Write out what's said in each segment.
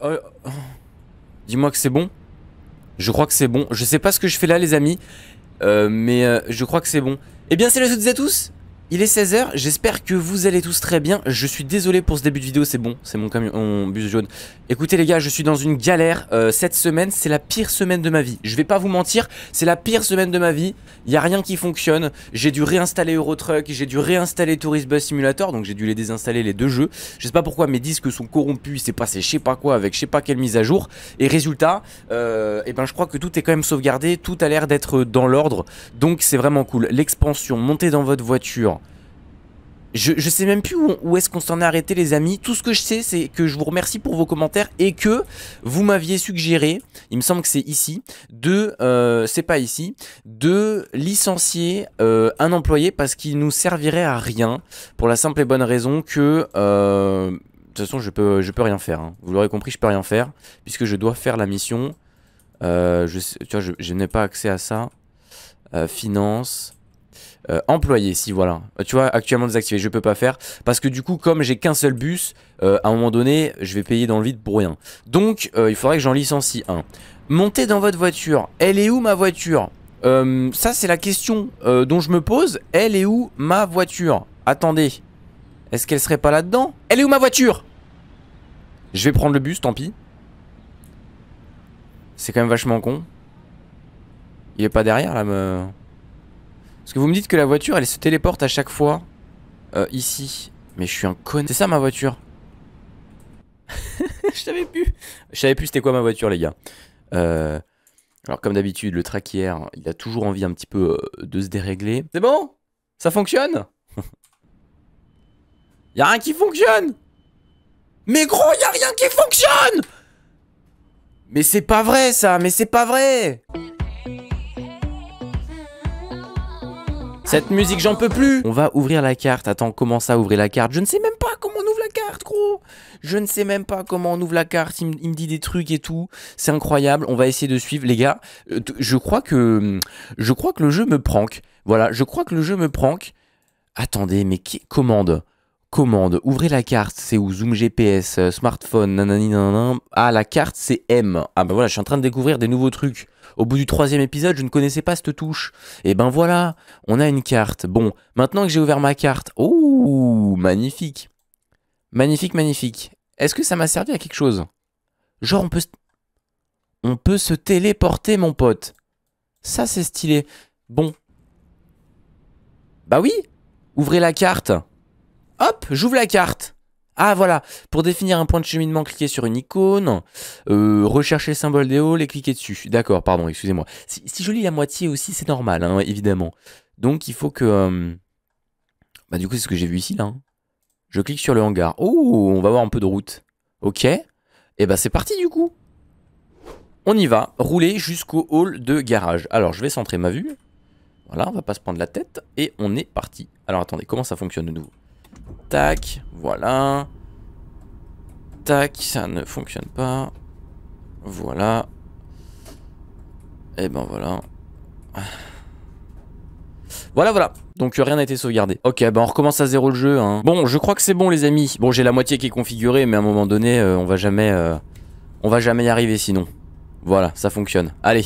Oh oh. Dis-moi que c'est bon. Je crois que c'est bon. Je sais pas ce que je fais là les amis. Euh, mais euh, je crois que c'est bon. Eh bien salut à toutes et à tous il est 16h, j'espère que vous allez tous très bien. Je suis désolé pour ce début de vidéo, c'est bon, c'est mon camion, mon bus jaune. Écoutez les gars, je suis dans une galère. Euh, cette semaine, c'est la pire semaine de ma vie. Je vais pas vous mentir, c'est la pire semaine de ma vie. Il y a rien qui fonctionne. J'ai dû réinstaller Eurotruck, j'ai dû réinstaller Tourist Bus Simulator, donc j'ai dû les désinstaller les deux jeux. Je sais pas pourquoi mes disques sont corrompus, il s'est passé je sais pas quoi avec je sais pas quelle mise à jour. Et résultat, euh, eh ben je crois que tout est quand même sauvegardé, tout a l'air d'être dans l'ordre. Donc c'est vraiment cool. L'expansion, montez dans votre voiture. Je, sais même plus où, est-ce qu'on s'en est arrêté les amis. Tout ce que je sais c'est que je vous remercie pour vos commentaires Et que vous m'aviez suggéré Il me semble que c'est ici De, euh, c'est pas ici De licencier euh, un employé Parce qu'il nous servirait à rien Pour la simple et bonne raison que euh, De toute façon je peux, je peux rien faire hein. Vous l'aurez compris je peux rien faire Puisque je dois faire la mission. Tu vois je, je n'ai pas accès à ça. Finance euh, employé, si voilà. Euh, tu vois, actuellement désactivé, je peux pas faire. Parce que du coup, comme j'ai qu'un seul bus, euh, à un moment donné, je vais payer dans le vide pour rien. Donc, euh, il faudrait que j'en licencie un. Montez dans votre voiture. Elle est où ma voiture? Ça, c'est la question dont je me pose. Elle est où ma voiture? Attendez. Est-ce qu'elle serait pas là-dedans? Elle est où ma voiture? Je vais prendre le bus, tant pis. C'est quand même vachement con. Il est pas derrière là, me... Parce que vous me dites que la voiture, elle se téléporte à chaque fois euh, ici. Mais je suis un con. C'est ça ma voiture. je savais plus. Je savais plus c'était quoi ma voiture, les gars. Euh, alors comme d'habitude, le traquière, il a toujours envie un petit peu euh, de se dérégler. C'est bon? Ça fonctionne? Y'a rien qui fonctionne Mais gros, y'a rien qui fonctionne Mais c'est pas vrai ça, mais c'est pas vrai Cette musique, j'en peux plus On va ouvrir la carte. Attends, comment ça, ouvrir la carte? Je ne sais même pas comment on ouvre la carte, gros Je ne sais même pas comment on ouvre la carte. Il, me dit des trucs et tout. C'est incroyable. On va essayer de suivre. Les gars, euh, je crois que... Je crois que le jeu me prank. Voilà, je crois que le jeu me prank. Attendez, mais qui... Commande? Commande, ouvrez la carte, c'est où Zoom GPS, euh, smartphone, nanani nanana. Ah, la carte, c'est M. Ah bah voilà, je suis en train de découvrir des nouveaux trucs. Au bout du troisième épisode, je ne connaissais pas cette touche. Et ben voilà, on a une carte. Bon, maintenant que j'ai ouvert ma carte, oh, magnifique. Magnifique, magnifique. Est-ce que ça m'a servi à quelque chose? Genre, on peut... On peut se téléporter, mon pote. Ça, c'est stylé. Bon. Bah oui Ouvrez la carte Hop, j'ouvre la carte. Ah voilà, pour définir un point de cheminement, cliquez sur une icône, euh, recherchez le symbole des halls et cliquez dessus. D'accord, pardon, excusez-moi. Si, je lis la moitié aussi, c'est normal, hein, évidemment. Donc il faut que... Euh... Bah du coup, c'est ce que j'ai vu ici, là. Hein. Je clique sur le hangar. Oh, on va voir un peu de route. Ok. Et eh bah c'est parti du coup. On y va, rouler jusqu'au hall de garage. Alors, je vais centrer ma vue. Voilà, on va pas se prendre la tête. Et on est parti. Alors attendez, comment ça fonctionne de nouveau? Tac, voilà. Tac, ça ne fonctionne pas. Voilà. Et ben voilà. Voilà, voilà. Donc rien n'a été sauvegardé. Ok, ben on recommence à zéro le jeu. Hein. Bon, je crois que c'est bon les amis. Bon, j'ai la moitié qui est configurée, mais à un moment donné, euh, on va jamais... Euh, on va jamais y arriver sinon. Voilà, ça fonctionne. Allez.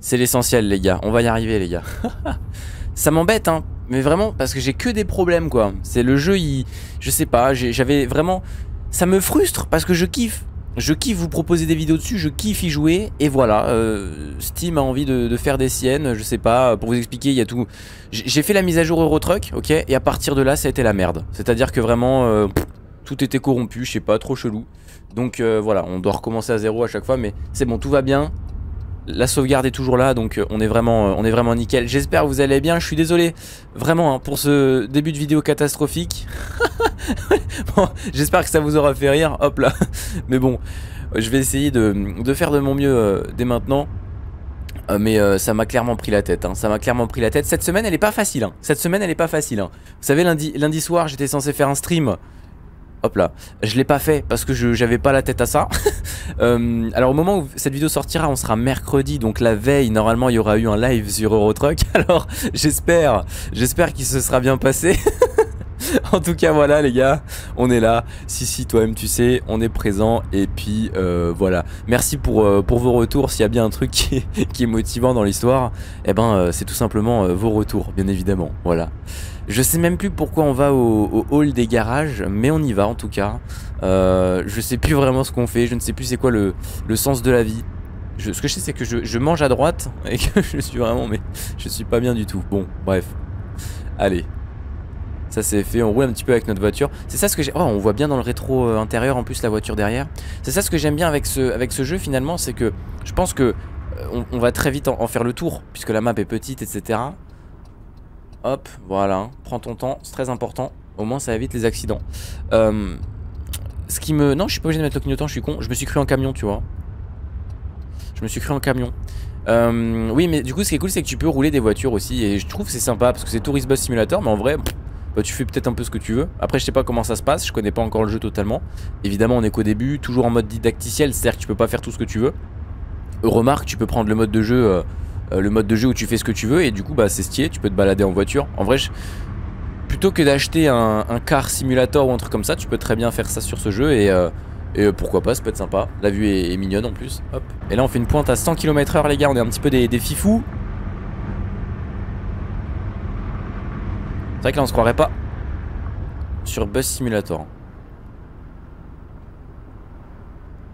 C'est l'essentiel les gars. On va y arriver les gars. ça m'embête hein. Mais vraiment, parce que j'ai que des problèmes, quoi. C'est le jeu, il... Je sais pas, j'avais vraiment... Ça me frustre, parce que je kiffe. Je kiffe vous proposer des vidéos dessus, je kiffe y jouer, et voilà. Euh, Steam a envie de, faire des siennes, je sais pas, pour vous expliquer, il y a tout... J'ai fait la mise à jour Eurotruck, ok, et à partir de là, ça a été la merde. C'est-à-dire que vraiment, euh, tout était corrompu, je sais pas, trop chelou. Donc euh, voilà, on doit recommencer à zéro à chaque fois, mais c'est bon, tout va bien. La sauvegarde est toujours là, donc euh, on est vraiment, euh, on est vraiment nickel. J'espère que vous allez bien. Je suis désolé, vraiment, hein, pour ce début de vidéo catastrophique. j'espère que ça vous aura fait rire. Hop là. Mais bon, je vais essayer de, faire de mon mieux euh, dès maintenant. mais ça m'a clairement pris la tête, hein. ça m'a clairement pris la tête. Cette semaine elle est pas facile, hein. cette semaine elle est pas facile. Vous savez lundi, lundi soir j'étais censé faire un stream Hop là, je l'ai pas fait parce que j'avais pas la tête à ça. euh, alors au moment où cette vidéo sortira, on sera mercredi, donc la veille, normalement il y aura eu un live sur Eurotruck. Alors j'espère, j'espère qu'il se sera bien passé. en tout cas, voilà les gars, on est là. Si, si, toi-même tu sais, on est présent. Et puis euh, voilà. Merci pour, euh, pour vos retours. S'il y a bien un truc qui est, motivant dans l'histoire, eh ben c'est tout simplement vos retours, bien évidemment. Voilà. Je sais même plus pourquoi on va au, hall des garages, mais on y va en tout cas. je sais plus vraiment ce qu'on fait, je ne sais plus c'est quoi le, sens de la vie. ce que je sais c'est que je, je mange à droite et que je suis vraiment mais je suis pas bien du tout. Bon, bref. Allez, ça c'est fait, on roule un petit peu avec notre voiture. C'est ça ce que j'ai... Oh, on voit bien dans le rétro euh, intérieur en plus la voiture derrière. C'est ça ce que j'aime bien avec ce, avec ce jeu finalement, c'est que je pense que euh, on, va très vite en, faire le tour, puisque la map est petite, etc. Hop, voilà, prends ton temps, c'est très important. Au moins ça évite les accidents. Euh, ce qui me... Non, je suis pas obligé de mettre le clignotant, je suis con. Je me suis cru en camion, tu vois. Je me suis cru en camion. oui, mais du coup, ce qui est cool, c'est que tu peux rouler des voitures aussi. Et je trouve c'est sympa parce que c'est Tourist Bus Simulator, mais en vrai, bah, tu fais peut-être un peu ce que tu veux. Après, je sais pas comment ça se passe, je connais pas encore le jeu totalement. Évidemment, on est qu'au début, toujours en mode didacticiel, c'est-à-dire que tu peux pas faire tout ce que tu veux. Remarque, tu peux prendre le mode de jeu, euh, euh, le mode de jeu où tu fais ce que tu veux, et du coup, bah c'est stylé, tu peux te balader en voiture. En vrai, plutôt que d'acheter un, car simulator ou un truc comme ça, tu peux très bien faire ça sur ce jeu et. Euh, et pourquoi pas, ça peut être sympa. La vue est, mignonne en plus. Hop. Et là, on fait une pointe à 100 km/h, les gars. On est un petit peu des, des fifous. C'est vrai que là on se croirait pas sur Bus Simulator.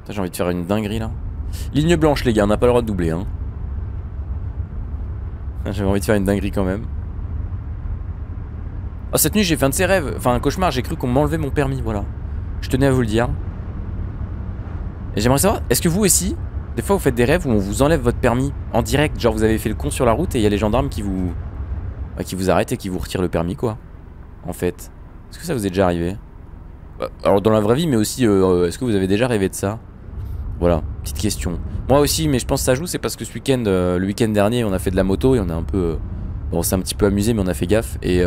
J'ai envie de faire une dinguerie là. Ligne blanche les gars, on n'a pas le droit de doubler hein. J'avais envie de faire une dinguerie quand même. Oh cette nuit j'ai fait un de ces rêves, enfin un cauchemar, j'ai cru qu'on m'enlevait mon permis, voilà. Je tenais à vous le dire. Et j'aimerais savoir, est-ce que vous aussi, des fois vous faites des rêves où on vous enlève votre permis en direct, genre vous avez fait le con sur la route et il y a les gendarmes qui vous bah, qui vous arrête et qui vous retire le permis quoi. En fait. Est-ce que ça vous est déjà arrivé? Bah, Alors dans la vraie vie mais aussi euh, est-ce que vous avez déjà rêvé de ça? Voilà, petite question. Moi aussi mais je pense que ça joue c'est parce que ce week-end, euh, le week-end dernier on a fait de la moto et on a un peu... Euh, bon c'est un petit peu amusé mais on a fait gaffe et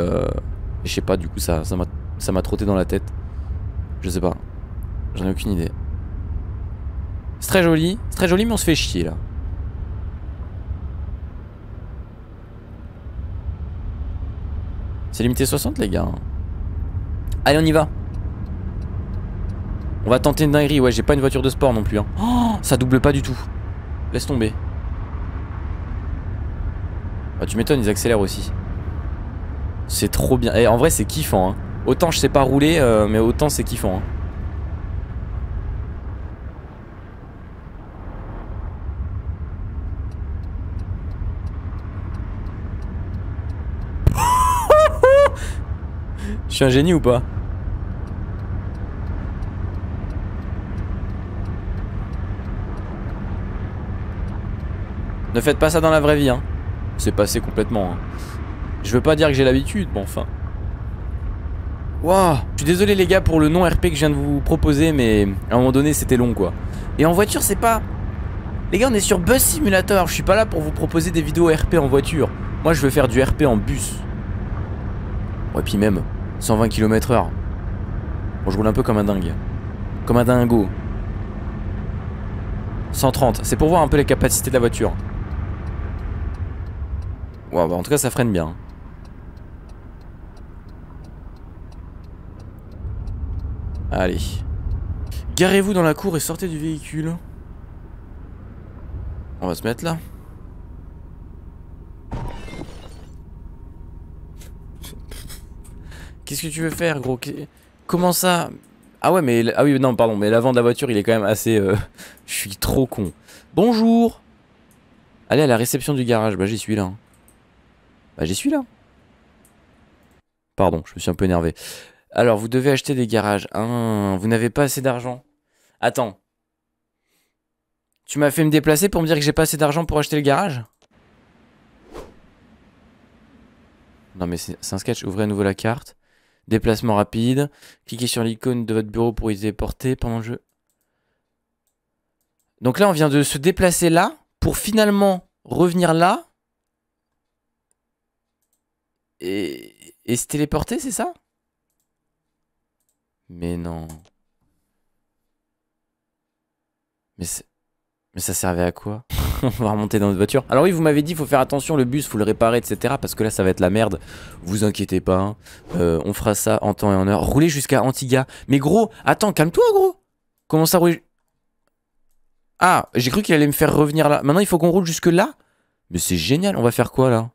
je sais pas du coup ça ça m'a trotté dans la tête. Je sais pas. J'en ai aucune idée. C'est très joli, c'est très joli mais on se fait chier là. C'est limité 60 les gars. Allez on y va. On va tenter une dinguerie. Ouais j'ai pas une voiture de sport non plus. Hein. Oh, ça double pas du tout. Laisse tomber. Bah tu m'étonnes ils accélèrent aussi. C'est trop bien. Et eh, en vrai c'est kiffant. Hein. Autant je sais pas rouler euh, mais autant c'est kiffant. Hein. Je suis un génie ou pas? Ne faites pas ça dans la vraie vie, hein. C'est passé complètement, hein. Je veux pas dire que j'ai l'habitude, mais enfin. Waouh Je suis désolé les gars pour le nom RP que je viens de vous proposer, mais à un moment donné c'était long quoi. Et en voiture c'est pas... Les gars on est sur Bus Simulator, je suis pas là pour vous proposer des vidéos RP en voiture. Moi je veux faire du RP en bus. Ouais puis même, 120 km heure. Bon, je roule un peu comme un dingue. Comme un dingo. 130. C'est pour voir un peu les capacités de la voiture. Wow, bah en tout cas, ça freine bien. Allez. Garez-vous dans la cour et sortez du véhicule. On va se mettre là. Qu'est-ce que tu veux faire, gros? Comment ça? Ah ouais, mais... Ah oui, non, pardon, mais l'avant de la voiture, il est quand même assez... Euh, je suis trop con. Bonjour Allez à la réception du garage. Bah, j'y suis là. Bah, j'y suis là. Pardon, je me suis un peu énervé. Alors, vous devez acheter des garages. Ah, vous n'avez pas assez d'argent. Attends. Tu m'as fait me déplacer pour me dire que j'ai pas assez d'argent pour acheter le garage? Non mais c'est un sketch, ouvrez à nouveau la carte. Déplacement rapide. Cliquez sur l'icône de votre bureau pour y téléporter pendant le jeu. Donc là, on vient de se déplacer là pour finalement revenir là. Et, et se téléporter, c'est ça? Mais non. Mais, ça servait à quoi? On va remonter dans notre voiture. Alors oui, vous m'avez dit, il faut faire attention, le bus, faut le réparer, etc. Parce que là, ça va être la merde. Vous inquiétez pas. Hein. Euh, on fera ça en temps et en heure. Rouler jusqu'à Antigua. Mais gros, attends, calme-toi, gros. Comment ça rouler Ah, j'ai cru qu'il allait me faire revenir là. Maintenant, il faut qu'on roule jusque là? Mais c'est génial. On va faire quoi là?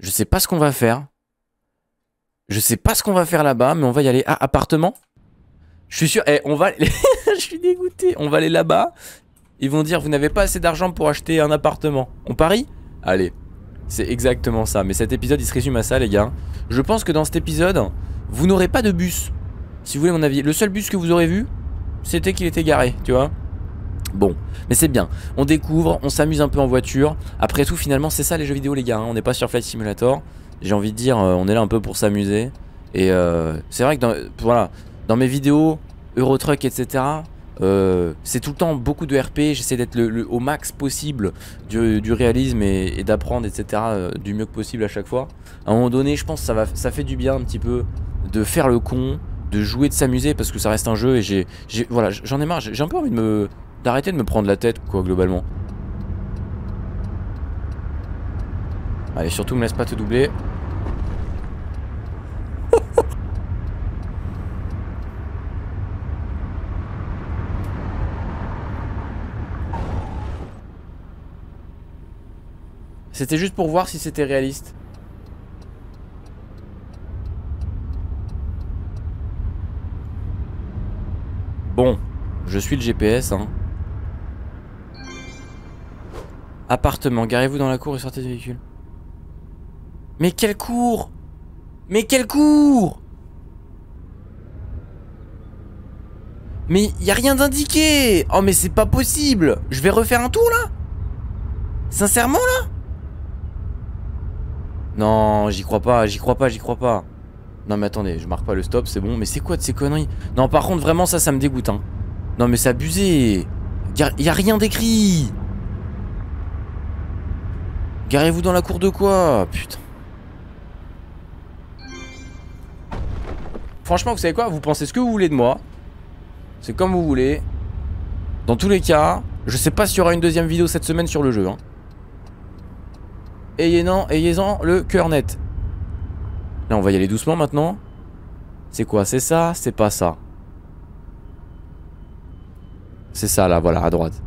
Je sais pas ce qu'on va faire. Je sais pas ce qu'on va faire là-bas, mais on va y aller. Ah, appartement? Je suis sûr. Eh, on va. Je suis dégoûté. On va aller là-bas. Ils vont dire, vous n'avez pas assez d'argent pour acheter un appartement. On parie? Allez. C'est exactement ça. Mais cet épisode, il se résume à ça, les gars. Je pense que dans cet épisode, vous n'aurez pas de bus. Si vous voulez mon avis. Le seul bus que vous aurez vu, c'était qu'il était garé, tu vois. Bon, mais c'est bien. On découvre, on s'amuse un peu en voiture. Après tout, finalement, c'est ça les jeux vidéo, les gars. Hein. On n'est pas sur Flight Simulator. J'ai envie de dire, euh, on est là un peu pour s'amuser. Et euh, c'est vrai que dans, mes vidéos, Eurotruck, etc., euh, c'est tout le temps beaucoup de RP, j'essaie d'être le, au max possible du, réalisme et, d'apprendre, etc. du mieux que possible à chaque fois. À un moment donné, je pense que ça, va, ça fait du bien un petit peu de faire le con, de jouer, de s'amuser parce que ça reste un jeu et j'ai, voilà, j'en ai marre, j'ai un peu envie de me, d'arrêter de me prendre la tête, quoi, globalement. Allez, surtout me laisse pas te doubler. C'était juste pour voir si c'était réaliste. Bon, je suis le GPS, hein. Appartement, garez-vous dans la cour et sortez du véhicule. Mais quelle cour Mais quelle cour Mais y a rien d'indiqué Oh mais c'est pas possible Je vais refaire un tour là Sincèrement là non, j'y crois pas, j'y crois pas, j'y crois pas. Non mais attendez, je marque pas le stop, c'est bon. Mais c'est quoi de ces conneries? Non, par contre, vraiment, ça, ça me dégoûte. Hein. Non mais c'est abusé. Y a, rien d'écrit. Garez-vous dans la cour de quoi Putain. Franchement, vous savez quoi? Vous pensez ce que vous voulez de moi. C'est comme vous voulez. Dans tous les cas, je sais pas s'il y aura une deuxième vidéo cette semaine sur le jeu. Hein ayez-en le cœur net. Là, on va y aller doucement maintenant. C'est quoi? C'est ça? C'est pas ça. C'est ça, là, voilà, à droite.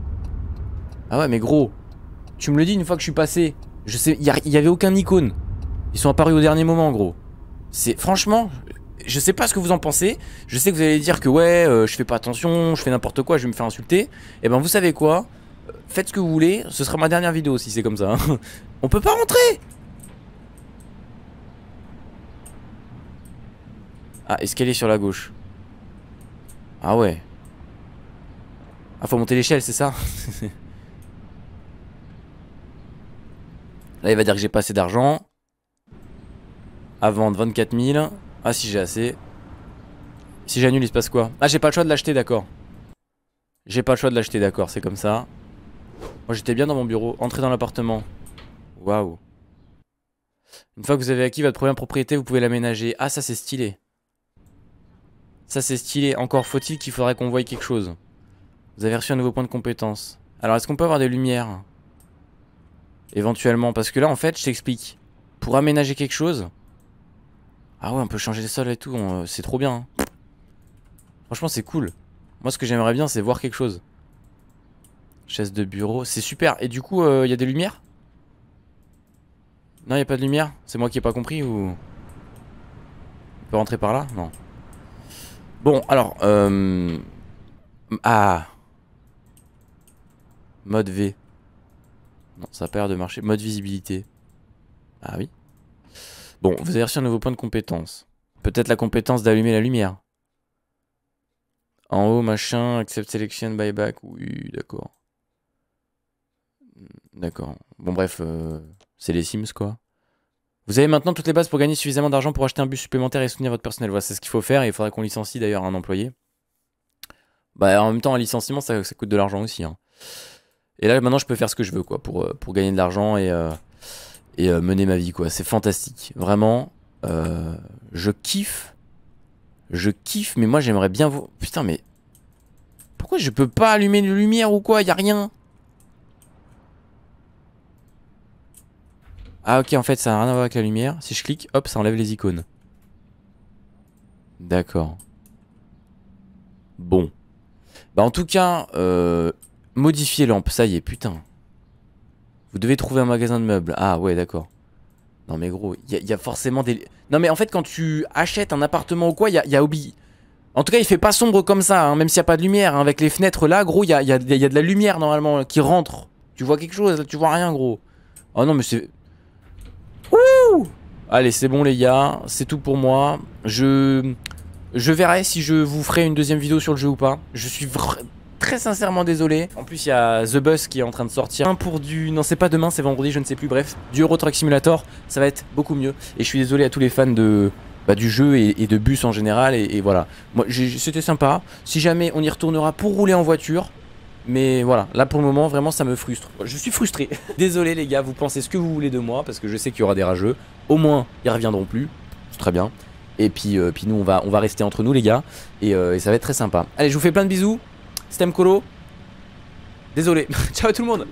Ah ouais, mais gros, tu me le dis une fois que je suis passé. Je sais, il y, avait aucun icône. Ils sont apparus au dernier moment, gros. C'est franchement, je sais pas ce que vous en pensez. Je sais que vous allez dire que ouais, euh, je fais pas attention, je fais n'importe quoi, je vais me faire insulter. Eh ben, vous savez quoi? Faites ce que vous voulez, ce sera ma dernière vidéo si c'est comme ça. Hein. On peut pas rentrer Ah, escalier sur la gauche. Ah ouais. Ah, faut monter l'échelle, c'est ça? Là, il va dire que j'ai pas assez d'argent. À vendre 24 000. Ah, si j'ai assez. Si j'annule, il se passe quoi? Ah, j'ai pas le choix de l'acheter, d'accord. J'ai pas le choix de l'acheter, d'accord, c'est comme ça. Moi, j'étais bien dans mon bureau. Entrez dans l'appartement. Waouh. Une fois que vous avez acquis votre première propriété, vous pouvez l'aménager. Ah, ça c'est stylé. Ça c'est stylé. Encore faut-il qu'il faudrait qu'on voie quelque chose. Vous avez reçu un nouveau point de compétence. Alors, est-ce qu'on peut avoir des lumières? Éventuellement. Parce que là, en fait, je t'explique. Pour aménager quelque chose... Ah ouais, on peut changer les sols et tout. C'est trop bien. Hein. Franchement, c'est cool. Moi, ce que j'aimerais bien, c'est voir quelque chose. Chaise de bureau. C'est super. Et du coup, il euh, y a des lumières? Non, y a pas de lumière? C'est moi qui ai pas compris ou... On peut rentrer par là? Non. Bon, alors... Euh... Ah Mode V. Non, ça a pas l'air de marcher. Mode visibilité. Ah oui. Bon, vous avez reçu un nouveau point de compétence. Peut-être la compétence d'allumer la lumière. En haut, machin, accept selection, buyback. Oui, d'accord. D'accord. Bon, bref, euh, c'est les Sims, quoi. Vous avez maintenant toutes les bases pour gagner suffisamment d'argent pour acheter un bus supplémentaire et soutenir votre personnel. Voilà, c'est ce qu'il faut faire il faudrait qu'on licencie d'ailleurs un employé. Bah, en même temps, un licenciement, ça, coûte de l'argent aussi. Hein. Et là, maintenant, je peux faire ce que je veux, quoi, pour, euh, pour gagner de l'argent et, euh, et mener ma vie, quoi. C'est fantastique. Vraiment, je kiffe. Je kiffe, mais moi, j'aimerais bien vous... Putain, mais... Pourquoi je peux pas allumer de lumière ou quoi? Y a rien Ah ok, en fait, ça n'a rien à voir avec la lumière. Si je clique, hop, ça enlève les icônes. D'accord. Bon. Bah en tout cas, euh, modifier lampe, ça y est, putain. Vous devez trouver un magasin de meubles. Ah ouais, d'accord. Non mais gros, il y, a forcément des... Non mais en fait, quand tu achètes un appartement ou quoi, il y a, y Obi... En tout cas, il fait pas sombre comme ça, hein, même s'il n'y a pas de lumière. Hein. avec les fenêtres là, gros, il y a, y a de la lumière normalement qui rentre. Tu vois quelque chose, là, tu vois rien, gros. Oh non, mais c'est... Ouh Allez, c'est bon les gars, c'est tout pour moi. Je... Je verrai si je vous ferai une deuxième vidéo sur le jeu ou pas. Je suis très sincèrement désolé. En plus, il y a The Bus qui est en train de sortir. Un pour du... Non, c'est pas demain, c'est vendredi, je ne sais plus. Bref, du Euro Truck Simulator, ça va être beaucoup mieux. Et je suis désolé à tous les fans de... Bah, du jeu et, de bus en général et, voilà. Moi, c'était sympa. Si jamais on y retournera pour rouler en voiture, mais voilà, là pour le moment, vraiment ça me frustre. Je suis frustré. Désolé les gars, vous pensez ce que vous voulez de moi, parce que je sais qu'il y aura des rageux. Au moins, ils reviendront plus. C'est très bien. Et puis, euh, puis nous, on va, on va rester entre nous, les gars. Euh, et, ça va être très sympa. Allez, je vous fais plein de bisous. Stem Colo. Désolé. Ciao tout le monde.